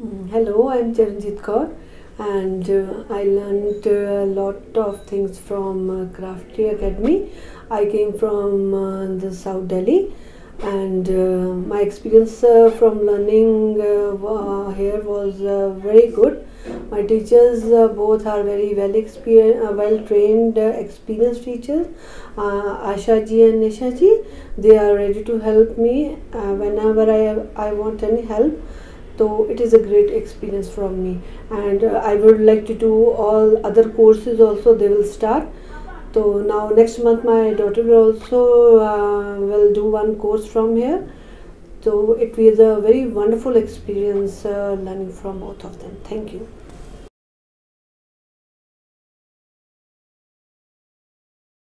Mm, Hello, I'm Charanjit Kaur and uh, I learned uh, a lot of things from uh, Craft Tree Academy. I came from uh, the South Delhi and uh, my experience uh, from learning here was very good. My teachers both are very well experienced, well trained, experienced teachers. Asha ji and Nisha ji, they are ready to help me whenever I, I want any help so it is a great experience from me. And uh, i would like to do all other courses also they will start. So now next month my daughter will also uh, will do one course from here. So it was a very wonderful experience uh, learning from both of them. Thank you